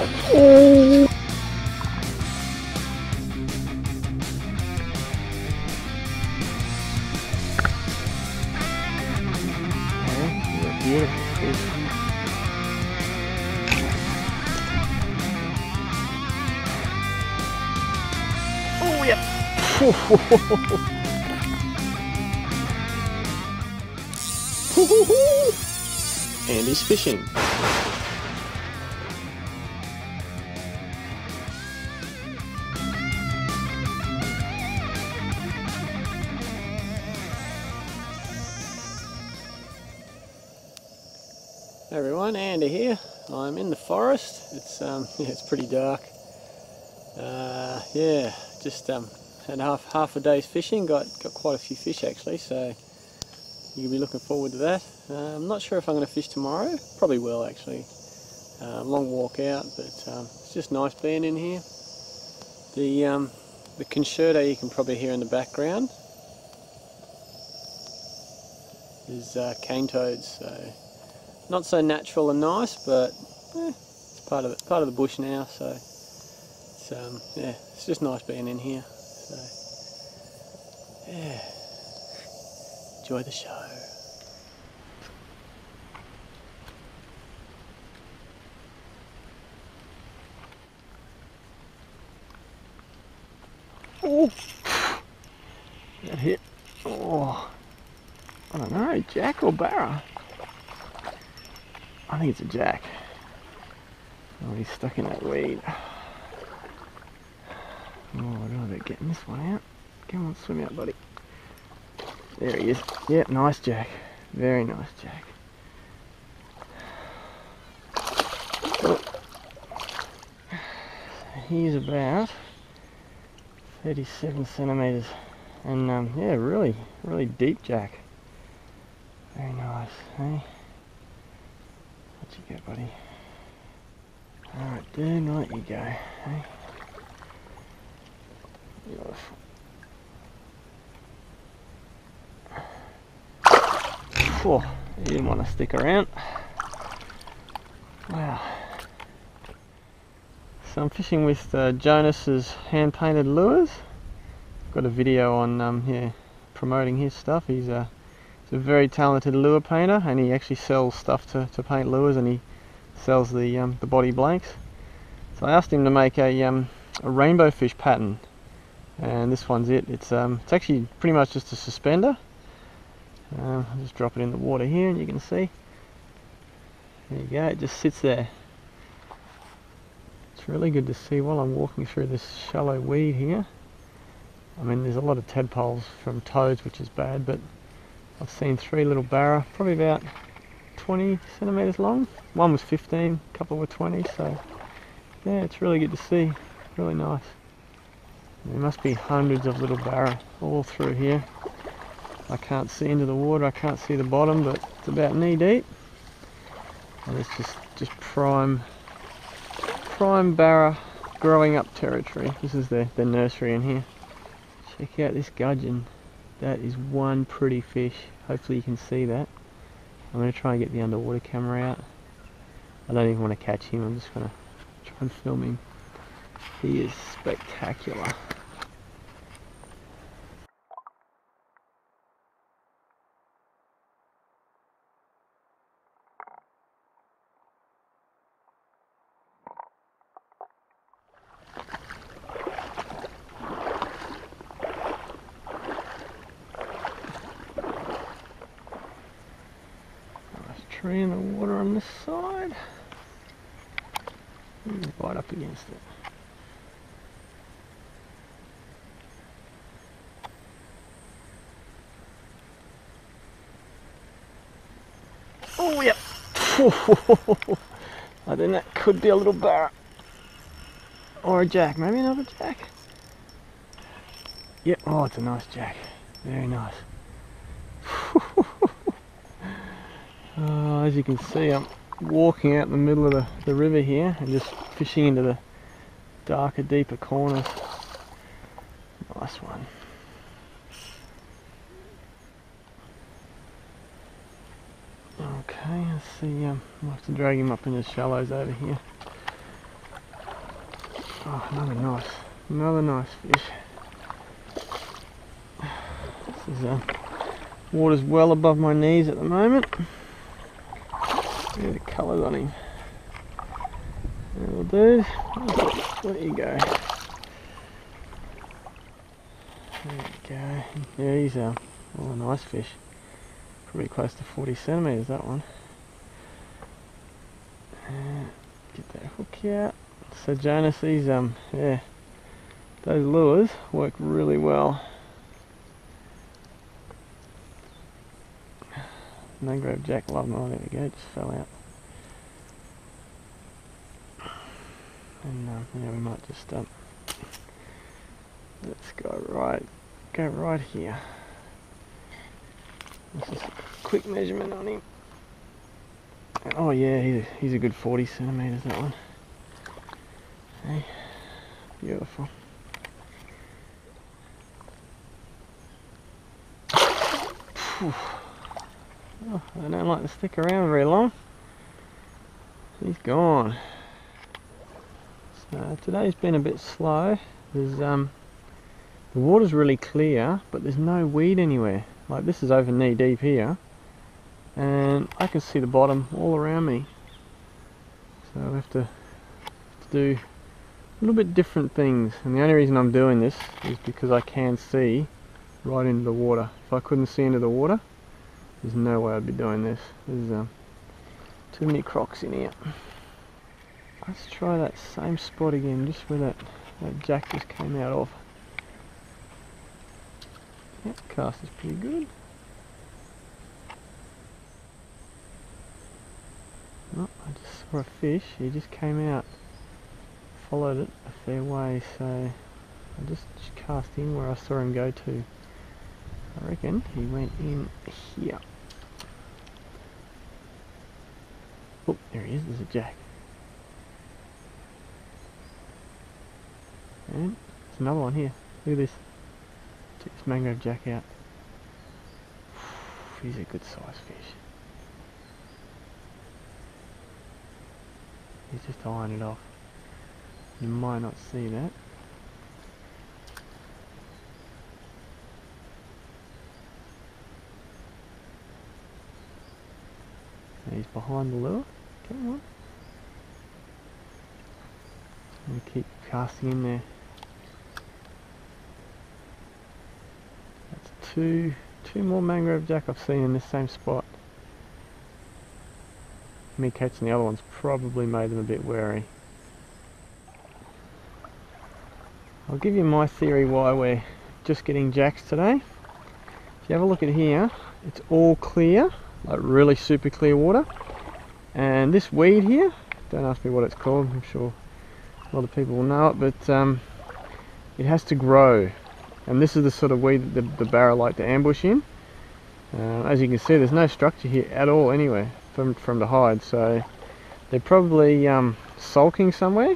Oh. Oh yeah. Andy's fishing. Here. I'm in the forest. It's um, yeah, it's pretty dark. Uh, yeah, just um, had half half a day's fishing. Got got quite a few fish actually, so you'll be looking forward to that. Uh, I'm not sure if I'm going to fish tomorrow. Probably will actually. Uh, long walk out, but um, it's just nice being in here. The um, the concerto you can probably hear in the background is uh, cane toads. So not so natural and nice, but eh, it's part of the, part of the bush now. So it's um, yeah, it's just nice being in here. So yeah, enjoy the show. Oh, that hit. Oh, I don't know, Jack or Barra. I think it's a Jack. Oh, he's stuck in that weed. Oh, I don't know getting this one out. Come on, swim out, buddy. There he is. Yep, nice Jack. Very nice Jack. Oh. He's about 37 centimeters and um, yeah really really deep jack very nice what you get buddy alright dude I'll you go hey beautiful you didn't want to stick around wow so I'm fishing with uh, Jonas's hand painted lures. Got a video on um, here promoting his stuff. He's a, he's a very talented lure painter and he actually sells stuff to, to paint lures and he sells the, um, the body blanks. So I asked him to make a, um, a rainbow fish pattern and this one's it. It's, um, it's actually pretty much just a suspender. Uh, I'll just drop it in the water here and you can see. There you go, it just sits there It's really good to see while I'm walking through this shallow weed here. I mean there's a lot of tadpoles from toads which is bad but I've seen three little barra probably about 20 centimeters long. One was 15, a couple were 20 so yeah it's really good to see. Really nice. There must be hundreds of little barra all through here. I can't see into the water, I can't see the bottom but it's about knee deep and it's just, just prime prime barra growing up territory. This is the, the nursery in here. Check out this gudgeon. That is one pretty fish. Hopefully you can see that. I'm going to try and get the underwater camera out. I don't even want to catch him. I'm just going to try and film him. He is spectacular. tree in the water on this side. Right up against it. Oh, yep. I think that could be a little barra. Or a jack, maybe another jack. Yep, oh, it's a nice jack. Very nice. Uh, as you can see, I'm walking out in the middle of the, the river here and just fishing into the darker, deeper corners. Nice one. Let's see, um, I'll have to drag him up in the shallows over here. Oh, another nice, another nice fish. This is uh, water's well above my knees at the moment. Look the colours on him. Little dude, there you go. There you go. Yeah, he's a, oh, a nice fish. Probably close to 40 centimetres that one. Get that hook out. So Jonas, these um, yeah, those lures work really well. Mangrove Jack love oh there we go, just fell out. And um, yeah, we might just um, let's go right, go right here. This is a quick measurement on him. Oh yeah, he's a, good 40 centimetres that one. Hey, beautiful. Oh, I don't like to stick around very long. He's gone. So today's been a bit slow. There's um, the water's really clear, but there's no weed anywhere. Like this is over knee deep here, can see the bottom all around me. So I have to, have to do a little bit different things. And the only reason I'm doing this is because I can see right into the water. If I couldn't see into the water, there's no way I'd be doing this. There's um, too many crocs in here. Let's try that same spot again, just where that, that jack just came out of. Yep, cast is pretty good. Oh, I just saw a fish, he just came out. Followed it a fair way, so I just cast in where I saw him go to. I reckon he went in here. Oh, there he is, there's a jack. And there's another one here. Look at this. Check this mangrove jack out. He's a good sized fish. He's just eyeing it off. You might not see that. he's behind the lure. Come on. And keep casting in there. That's two two more mangrove jack I've seen in this same spot. Me catching the other ones probably made them a bit wary. I'll give you my theory why we're just getting jacks today. If you have a look at here, it's all clear, like really super clear water. And this weed here, don't ask me what it's called, I'm sure a lot of people will know it, but um, it has to grow. And this is the sort of weed that the, the barra like to ambush in. Uh, as you can see, there's no structure here at all anywhere from, from the hide, so they're probably um, sulking somewhere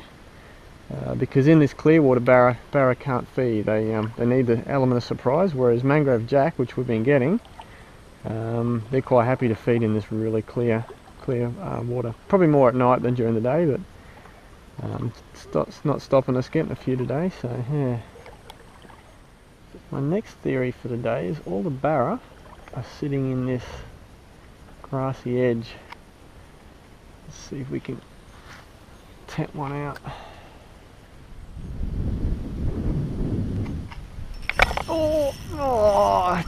uh, because in this clear water barra, barra can't feed. They, um, they need the element of surprise, whereas mangrove jack, which we've been getting, um, they're quite happy to feed in this really clear clear uh, water. Probably more at night than during the day, but um, it's not stopping us getting a few today, so yeah. My next theory for today is all the barra are sitting in this grassy edge. Let's see if we can tap one out. Oh, oh,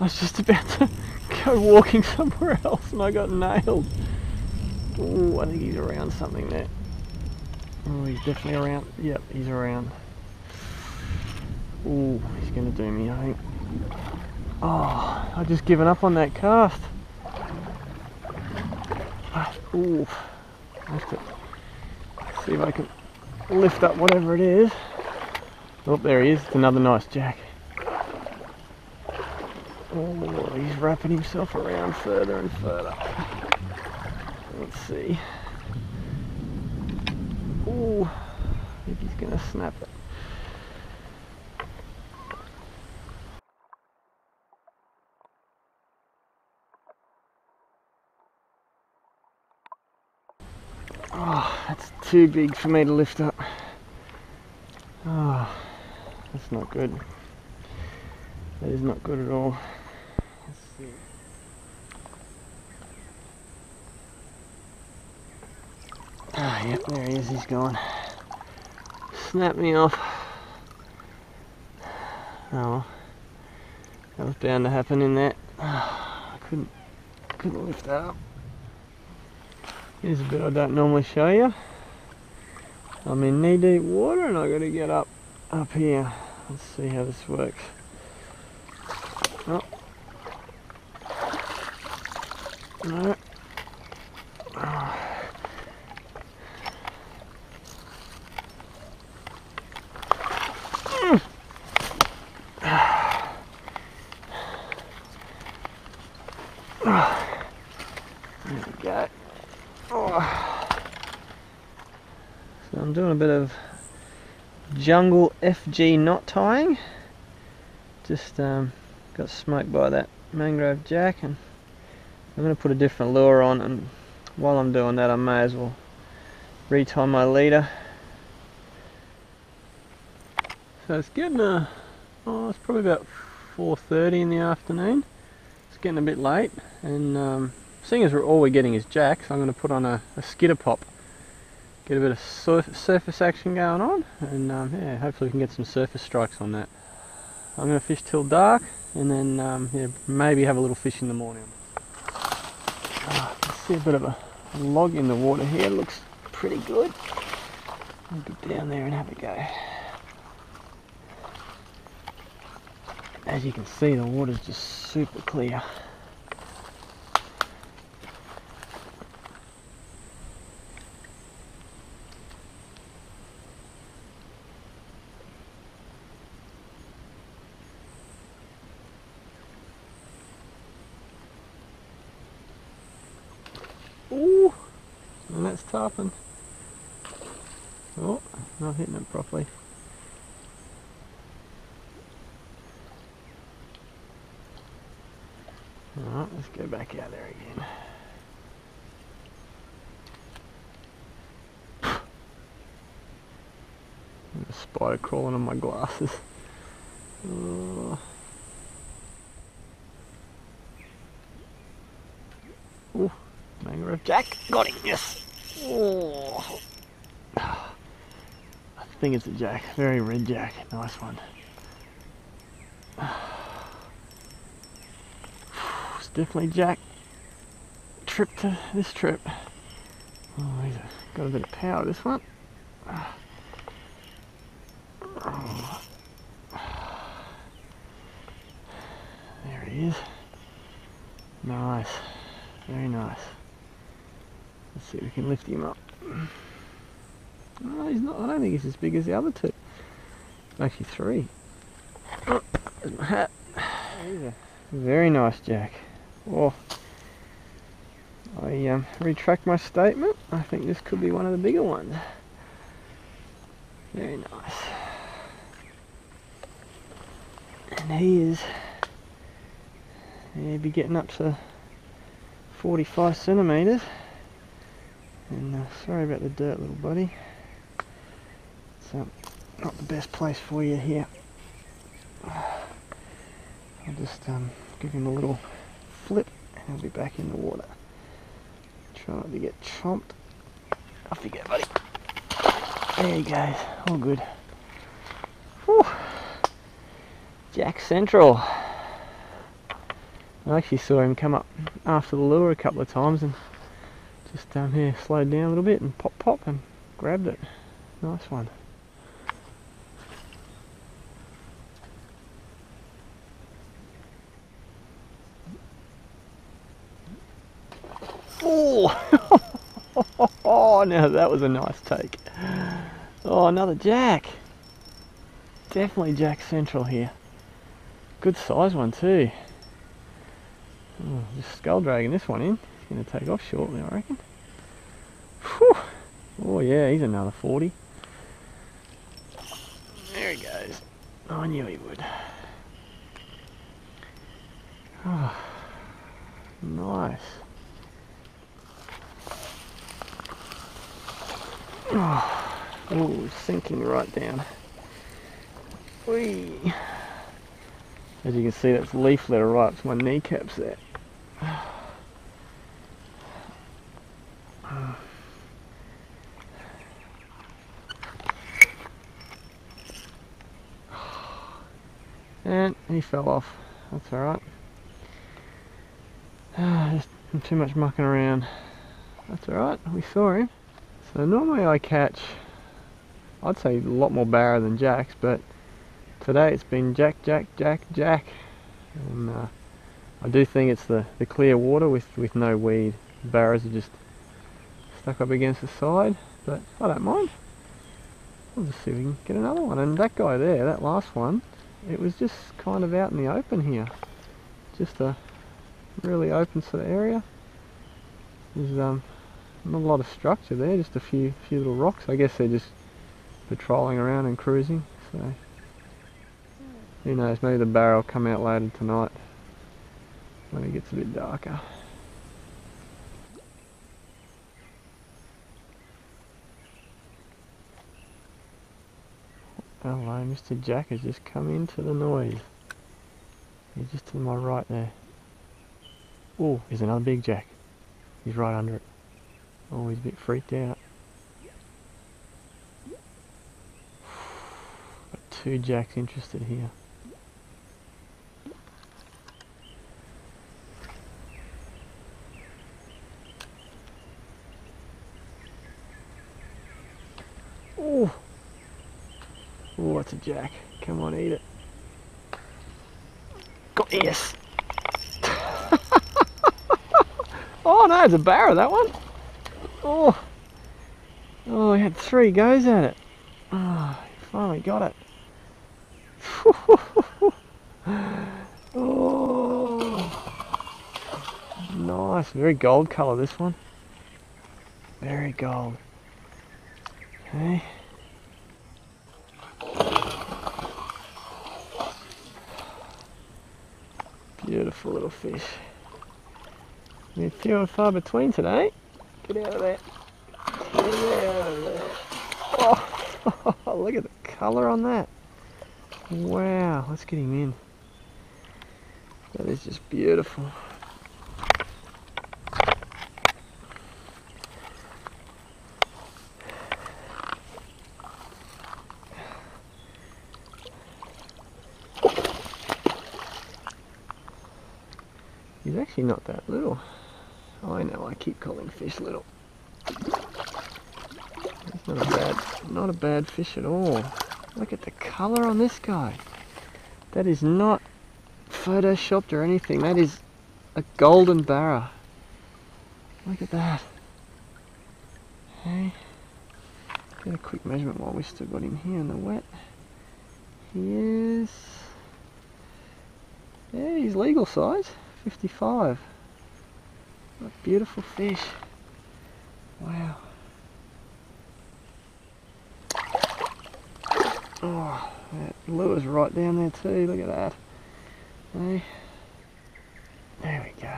I was just about to go walking somewhere else and I got nailed. Oh, I think he's around something there. Oh, he's definitely around. Yep, he's around. Oh, he's going to do me, I think. Oh, I just given up on that cast. Oh, I have to see if I can lift up whatever it is. Oh, there he is. It's another nice jack. Oh, he's wrapping himself around further and further. Let's see. Oh, I think he's going to snap it. Oh, that's too big for me to lift up. Ah, that's not good. That is not good at all. Ah, yep, there he is, he's gone. Snap me off. Oh, that was bound to happen in that. I couldn't, couldn't lift that up. Here's a bit I don't normally show you. I'm in knee deep water and I got to get up up here. Let's see how this works. Oh. No. There we go. Oh. I'm doing a bit of jungle FG knot tying. Just um, got smoked by that mangrove jack and I'm going to put a different lure on and while I'm doing that I may as well retie my leader. So it's getting a, oh it's probably about 4.30 in the afternoon. It's getting a bit late and um, seeing as we're, all we're getting is jacks I'm going to put on a, a skitter pop get a bit of surf surface action going on and um, yeah hopefully we can get some surface strikes on that. I'm going to fish till dark and then um, yeah, maybe have a little fish in the morning. I see a bit of a log in the water here, looks pretty good. I'll get down there and have a go. As you can see the water's just super clear. Ooh, and that's tarpon. Oh, not hitting it properly. Alright, let's go back out there again. a spider crawling on my glasses. Oh. Ooh. Mangrove Jack. Got him, yes. I think it's a Jack. Very red Jack. Nice one. It's definitely Jack. Trip to this trip. Oh, he's got a bit of power, this one. There he is. Nice. Very nice. Let's see if we can lift him up. Oh, he's not, I don't think he's as big as the other two. Actually three. Oh, there's my hat. Very nice jack. Oh, I um, retract my statement. I think this could be one of the bigger ones. Very nice. And he is, he'd be getting up to 45 centimetres. And uh, sorry about the dirt, little buddy. It's not the best place for you here. I'll just um, give him a little flip and he'll be back in the water. Try not to get chomped. Off you go, buddy. There he goes. All good. Whew. Jack Central. I actually saw him come up after the lure a couple of times and just down here slowed down a little bit and pop pop and grabbed it. Nice one. Oh! now that was a nice take. Oh, another jack. Definitely Jack Central here. Good size one too. Oh, just skull dragging this one in going to take off shortly, I reckon. Whew. Oh yeah, he's another 40. There he goes. Oh, I knew he would. Oh, nice. Oh, oh, sinking right down. Whee! As you can see, that's leaf litter right up to my kneecaps there. And he fell off. That's alright. Just too much mucking around. That's alright, we saw him. So normally I catch, I'd say a lot more barra than jacks, but today it's been jack, jack, jack, jack. And uh, I do think it's the, the clear water with, with no weed. Barras are just stuck up against the side, but I don't mind. I'll just see if we can get another one. And that guy there, that last one, it was just kind of out in the open here. Just a really open sort of area. There's um, not a lot of structure there, just a few few little rocks. I guess they're just patrolling around and cruising. So who knows, maybe the barra will come out later tonight when it gets a bit darker. Oh, Hello, Mr. Jack has just come into the noise. He's just to my right there. Oh, there's another big jack. He's right under it. Oh, he's a bit freaked out. Got two jacks interested here. Oh, oh, that's a jack. Come on, eat it. Got yes. oh no, it's a barra that one. Oh, oh, he had three goes at it. Oh, finally got it. oh, nice, very gold colour this one. Very gold. Okay. Beautiful little fish. They're few and far between today. Get out of there. Get out of there. Oh, look at the colour on that. Wow, let's get him in. That is just beautiful. He's actually not that little. Oh, I know, I keep calling fish little. He's not a bad, not a bad fish at all. Look at the colour on this guy. That is not photoshopped or anything. That is a golden barra. Look at that. Hey, get a quick measurement while we still got him here in the wet. He is, yeah, he's legal size. 55. What a beautiful fish. Wow. Oh, that lure's right down there too. Look at that. Hey. There we go.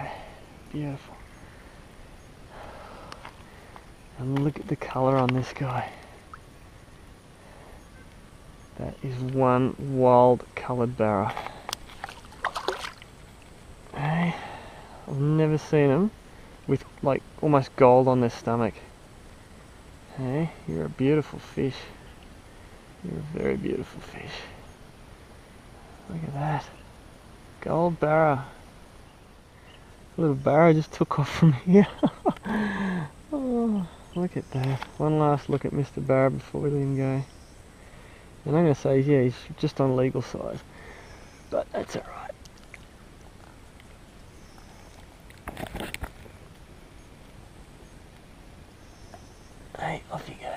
Beautiful. And look at the colour on this guy. That is one wild coloured barra. I've never seen them with like almost gold on their stomach. Hey, you're a beautiful fish. You're a very beautiful fish. Look at that. Gold barra. Little barra just took off from here. oh, look at that. One last look at Mr. Barra before we let him go. And I'm going to say, yeah, he's just on legal size. But that's alright. Off you go.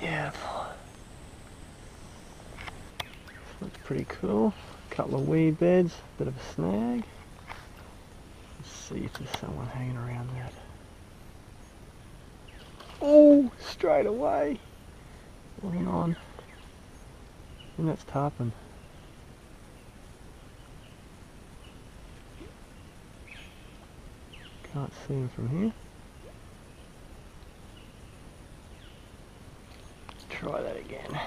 Beautiful. Looks pretty cool. Couple of weed beds, bit of a snag. Let's see if there's someone hanging around that. Oh, straight away. Hang on. And that's tarpon. Can't see him from here. Try that again.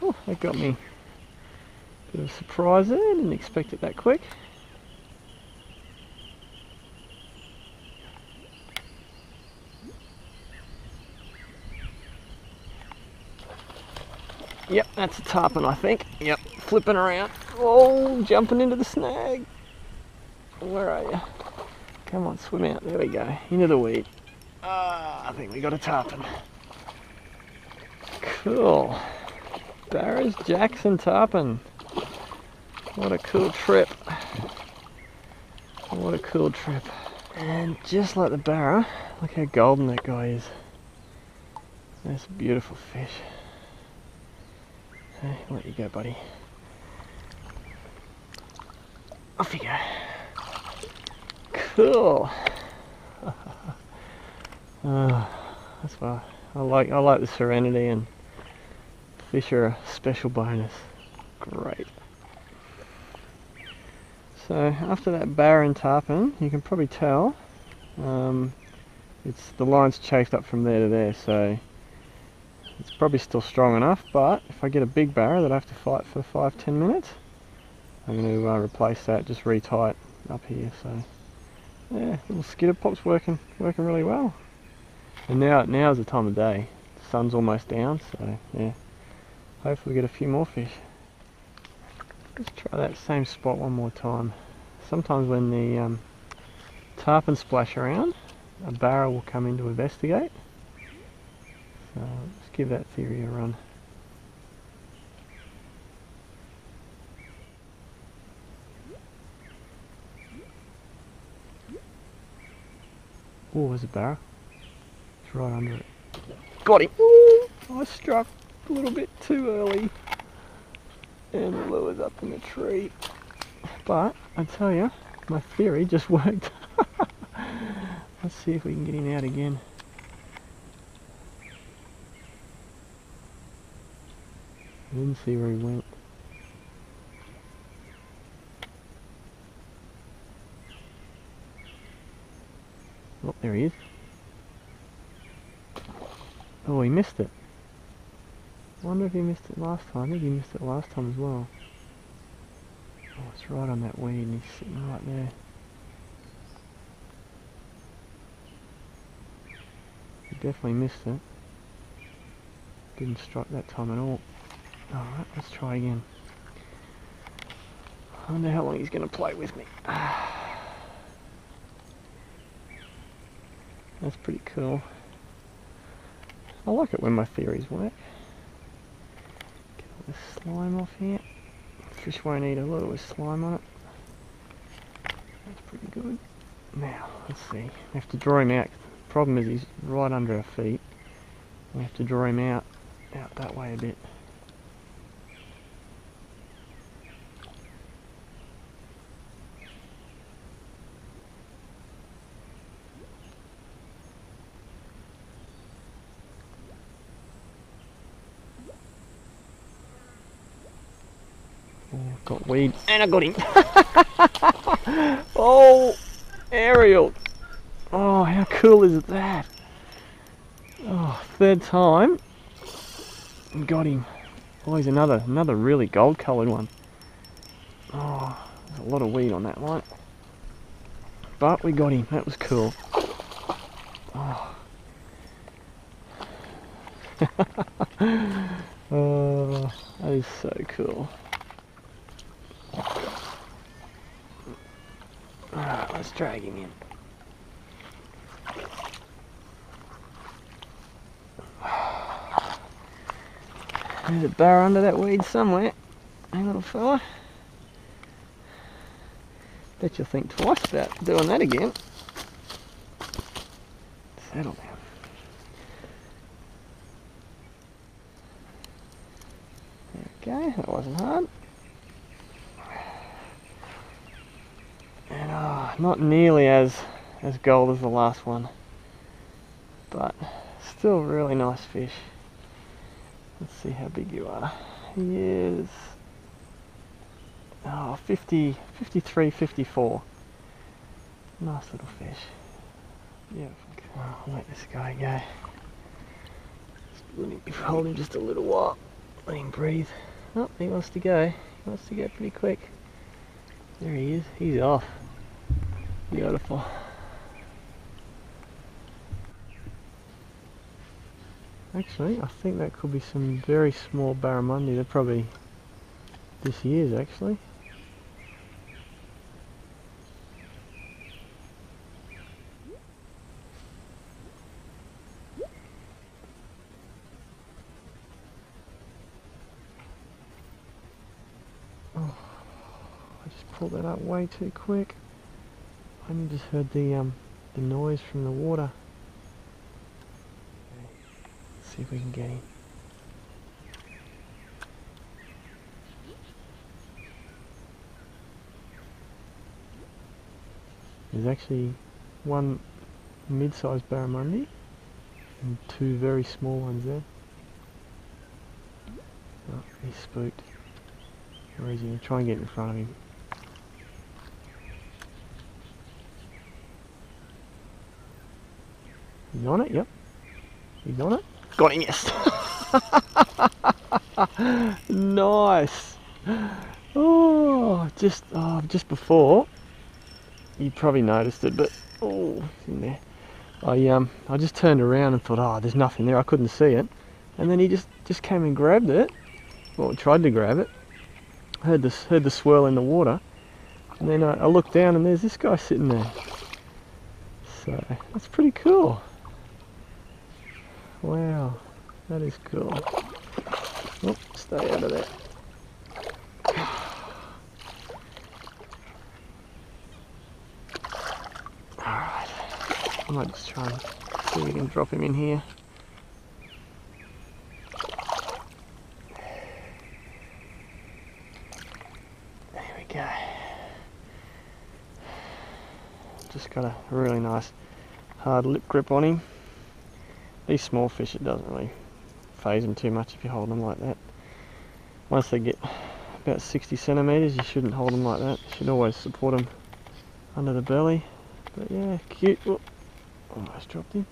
Oh, that got me a bit of a surprise there, didn't expect it that quick. Yep, that's a tarpon I think. Yep, flipping around. Oh, jumping into the snag. Where are you? Come on, swim out. There we go. Into the weed. Ah, I think we got a tarpon. Cool. Barras Jacks and tarpon. What a cool trip. What a cool trip. And just like the barra, look how golden that guy is. That's a beautiful fish. Okay, let you go, buddy. Off you go. Cool. uh, that's why I like I like the serenity and fish are a special bonus. Great. So after that barra and tarpon, you can probably tell um, it's the line's chafed up from there to there, so it's probably still strong enough, but if I get a big barra that I have to fight for 5-10 minutes, I'm going to uh, replace that, just retie it up here. So yeah, little skitter pop's working working really well. And now now's the time of day. The sun's almost down, so yeah. Hopefully we get a few more fish. Let's try that same spot one more time. Sometimes when the um, tarpon splash around, a barra will come in to investigate. So let's give that theory a run. Oh, there's a barra. It's right under it. Got him! Ooh, I struck a little bit too early. And the lure's up in the tree. But, I tell you, my theory just worked. Let's see if we can get him out again. I didn't see where he went. Oh, there he is. Oh, he missed it. I wonder if he missed it last time. I think he missed it last time as well. Oh, it's right on that weed and he's sitting right there. He definitely missed it. Didn't strike that time at all. Alright, let's try again. I wonder how long he's going to play with me. That's pretty cool. I like it when my theories work. Get all this slime off here. Fish won't eat a lot with slime on it. That's pretty good. Now, let's see. We have to draw him out. The problem is he's right under our feet. We have to draw him out, out that way a bit. Oh, got weed. And I got him. oh, aerial. Oh, how cool is that? Oh, third time. Got him. Oh, he's another, another really gold coloured one. Oh, there's a lot of weed on that one. But we got him. That was cool. Oh. oh, that is so cool. Alright, let's drag him in. There's a bar under that weed somewhere. Hey little fella. Bet you'll think twice about doing that again. Settle down. There we go, that wasn't hard. Not nearly as as gold as the last one but still really nice fish let's see how big you are he is oh 50 53 54 nice little fish yeah I'll let this guy go it's let hold him just a little while, let him breathe. Oh, he wants to go. He wants to go pretty quick. There he is. He's off. Beautiful. Actually, I think that could be some very small barramundi. They're probably this year's actually. Oh, I just pulled that up way too quick. Only just heard the um the noise from the water. Let's see if we can get him. There's actually one mid-sized barramundi and two very small ones there. Oh, he's spooked. Is he? Try and get in front of him. He's on it, yep. He's on it. Got him, yes. nice. Oh, just oh, just before you probably noticed it, but oh, it's in there. I um I just turned around and thought, oh, there's nothing there. I couldn't see it, and then he just just came and grabbed it. Well, tried to grab it. Heard this heard the swirl in the water, and then I, I looked down and there's this guy sitting there. So that's pretty cool. Wow, that is cool. Oh, stay out of there. Alright, I might just try and see if we can drop him in here. There we go. Just got a really nice hard lip grip on him. These small fish, it doesn't really phase them too much if you hold them like that. Once they get about 60 centimetres, you shouldn't hold them like that. You should always support them under the belly. But yeah, cute. Oh, almost dropped him.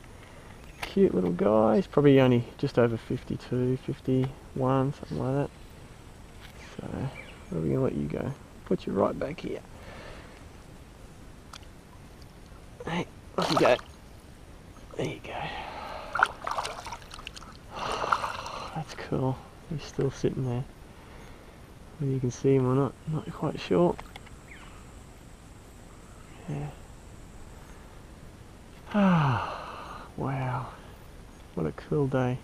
Cute little guy. He's probably only just over 52, 51, something like that. So, where are we going to let you go? Put you right back here. Hey, off you go. There you go. That's cool. He's still sitting there. Whether you can see him or not, not quite sure. Yeah. Ah, wow. What a cool day.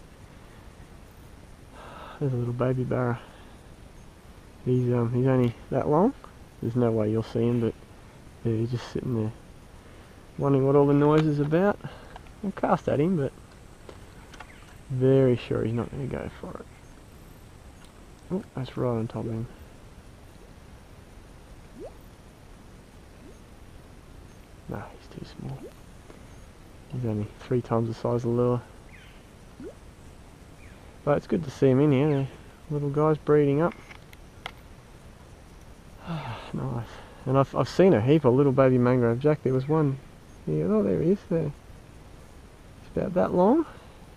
There's a little baby barra. He's um he's only that long. There's no way you'll see him, but yeah, he's just sitting there, wondering what all the noise is about. I'll cast at him, but very sure he's not going to go for it. Oh, that's right on top of. No, he's too small. He's only three times the size of lure. But it's good to see him in here. The little guy's breeding up. nice. And I've, I've seen a heap of little baby mangrove jack. There was one here. Oh, there he is there. It's about that long.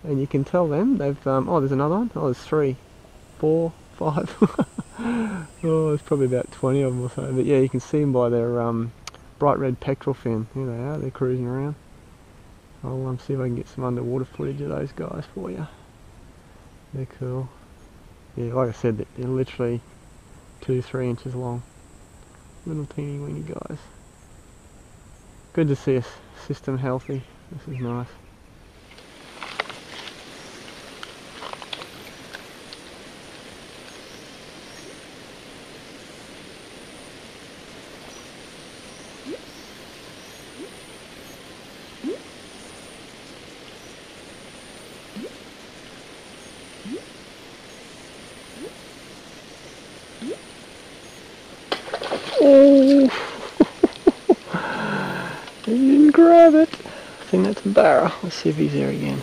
And you can tell them they've... Um, oh, there's another one. Oh, there's three, four, five. oh, there's probably about 20 of them or so. But yeah, you can see them by their um, bright red pectoral fin. Here they are. They're cruising around. I'll um, see if I can get some underwater footage of those guys for you. They're cool. Yeah, like I said, they're literally two, three inches long. Little teeny weeny guys. Good to see a system healthy. This is nice. Oh! he didn't grab it. I think that's a barra. Let's see if he's there again.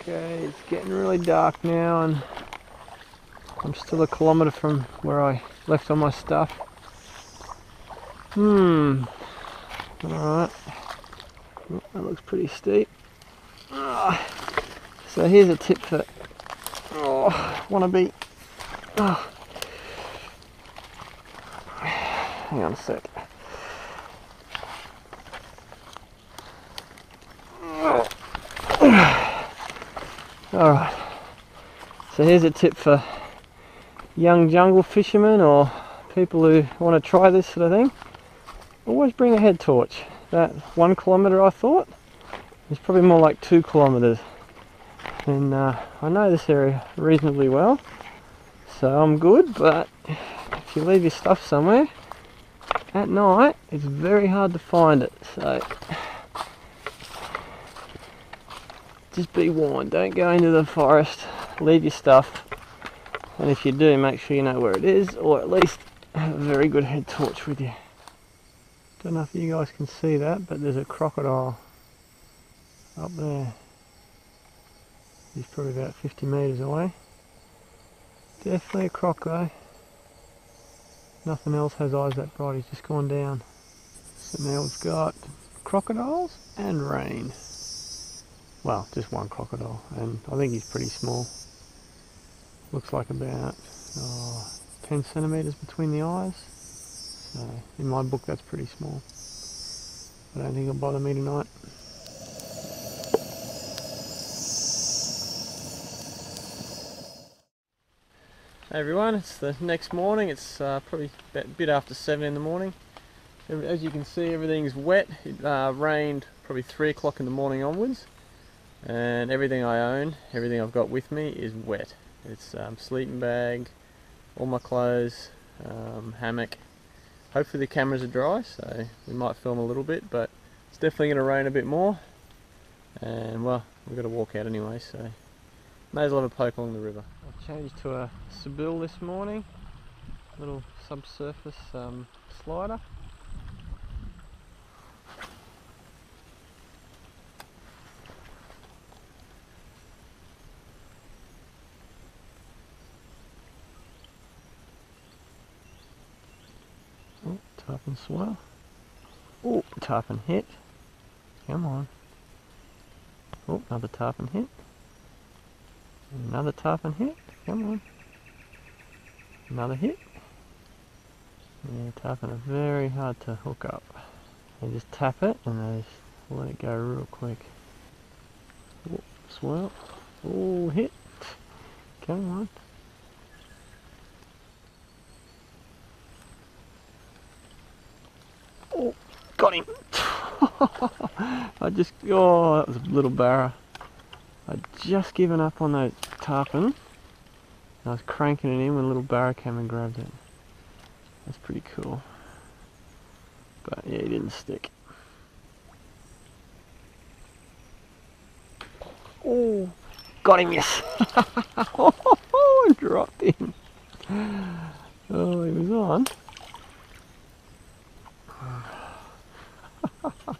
Okay, it's getting really dark now and I'm still a kilometre from where I left all my stuff. Hmm. Alright. Oh, that looks pretty steep. Oh, so here's a tip for, oh, want to be, oh. hang on a sec. Alright, so here's a tip for young jungle fishermen or people who want to try this sort of thing. Always bring a head torch. That one kilometre I thought is probably more like two kilometres. And uh, I know this area reasonably well, so I'm good, but if you leave your stuff somewhere, at night it's very hard to find it. So just be warned, don't go into the forest, leave your stuff, and if you do, make sure you know where it is, or at least have a very good head torch with you. Don't know if you guys can see that, but there's a crocodile up there. He's probably about 50 metres away. Definitely a croc though. Nothing else has eyes that bright, he's just gone down. So now we've got crocodiles and rain well, just one crocodile, and I think he's pretty small. Looks like about oh, 10 centimetres between the eyes. So in my book, that's pretty small. I don't think it'll bother me tonight. Hey everyone, it's the next morning. It's uh, probably a bit after 7 in the morning. As you can see, everything's wet. It uh, rained probably 3 o'clock in the morning onwards and everything I own, everything I've got with me is wet. It's um, sleeping bag, all my clothes, um, hammock. Hopefully the cameras are dry, so we might film a little bit, but it's definitely going to rain a bit more. And well, we've got to walk out anyway, so may as well have a poke along the river. I've changed to a Sebile this morning, little subsurface um, slider. Tarpon swell. Oh, tarpon hit. Come on. Oh, another tarpon hit. Another tarpon hit. Come on. Another hit. Yeah, tarpon are very hard to hook up. You just tap it and they just let it go real quick. Oh, swell. Oh, hit. Come on. Oh, got him. I just, oh, that was a little barra. I'd just given up on that tarpon. I was cranking it in when a little barra came and grabbed it. That's pretty cool. But yeah, he didn't stick. Oh, got him, yes. oh, I dropped him. Oh, he was on.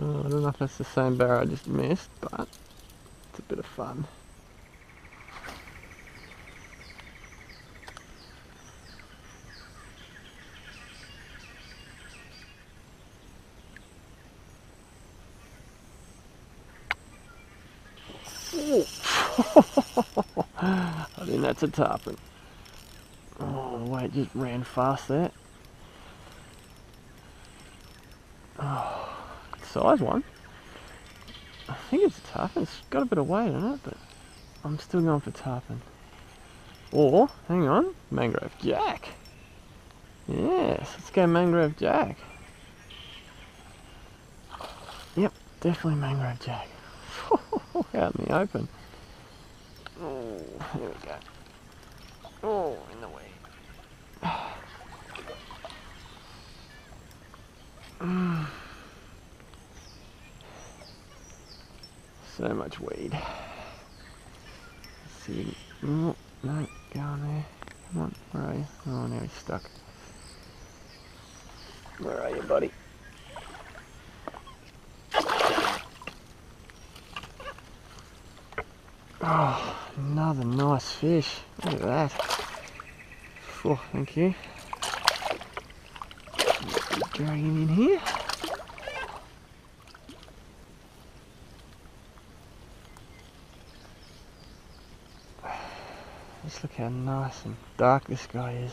Oh, I don't know if that's the same bear I just missed, but it's a bit of fun. I think that's a tarpon. Oh, wait, just ran fast there. Size one. I think it's a tarpon. It's got a bit of weight on it, but I'm still going for tarpon. Or, hang on, mangrove jack. Yes, let's go mangrove jack. Yep, definitely mangrove jack. Out in the open. Oh, here we go. Oh, in the way. Mm. So much weed. Let's see. Oh, no, go on there. Come on, where are you? Oh, now he's stuck. Where are you, buddy? Oh, another nice fish. Look at that. Oh, thank you. Drag him in here. Look how nice and dark this guy is.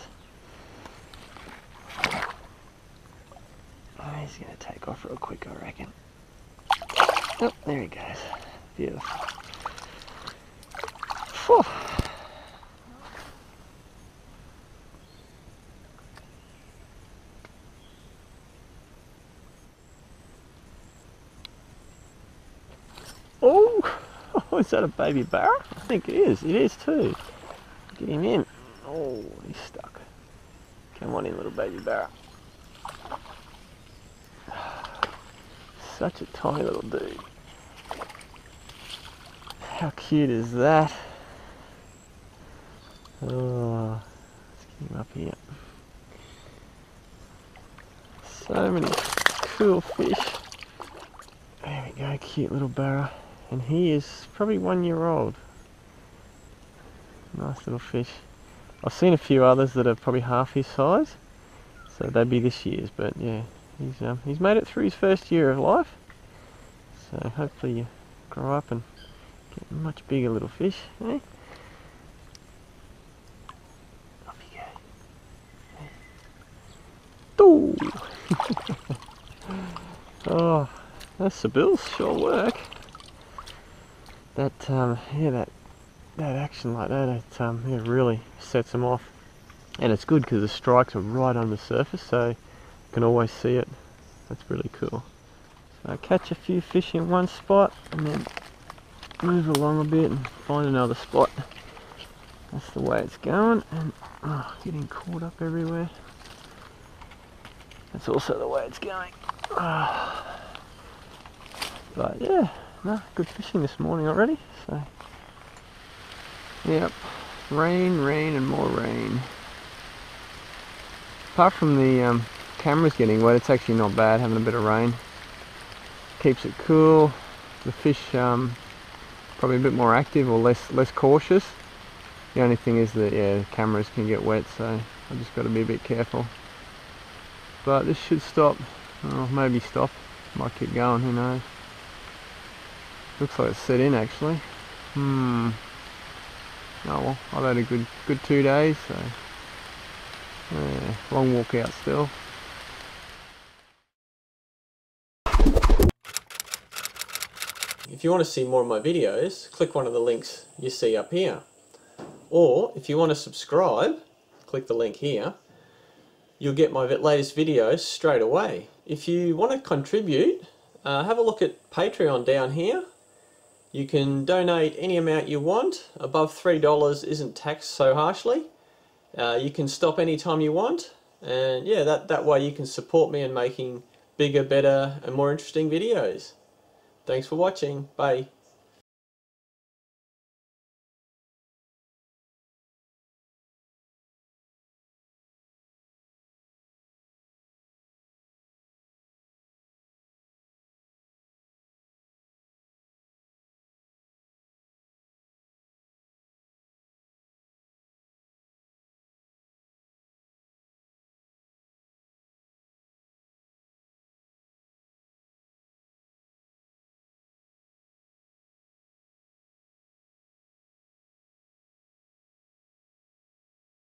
Oh, he's going to take off real quick, I reckon. Oh, there he goes. Beautiful. Whew. Oh, is that a baby barra? I think it is. It is too. Get him in. Oh, he's stuck. Come on in, little baby barra. Such a tiny little dude. How cute is that? Oh, let's get him up here. So many cool fish. There we go, cute little barra. And he is probably one year old. Nice little fish. I've seen a few others that are probably half his size. So they'd be this year's, but yeah, he's um, he's made it through his first year of life. So hopefully you grow up and get much bigger little fish, eh? Off you go. oh, those Sebiles sure work. That um, yeah, that that action like that, it um, yeah, really sets them off. And it's good because the strikes are right on the surface, so you can always see it. That's really cool. So I catch a few fish in one spot and then move along a bit and find another spot. That's the way it's going and oh, getting caught up everywhere. That's also the way it's going. Oh. But yeah, no, good fishing this morning already. So, yep, rain, rain, and more rain. Apart from the um, cameras getting wet, it's actually not bad having a bit of rain. Keeps it cool. The fish um, probably a bit more active or less less cautious. The only thing is that yeah, the cameras can get wet, so I've just got to be a bit careful. But this should stop. Oh, maybe stop. Might keep going. Who knows? Looks like it's set in actually. Hmm. Oh well, I've had a good good two days, so yeah, long walk out still. If you want to see more of my videos, click one of the links you see up here. Or if you want to subscribe, click the link here. You'll get my latest videos straight away. If you want to contribute, uh, have a look at Patreon down here. You can donate any amount you want. Above $3 isn't taxed so harshly. Uh, you can stop anytime you want. And yeah, that, that way you can support me in making bigger, better and more interesting videos. Thanks for watching. Bye.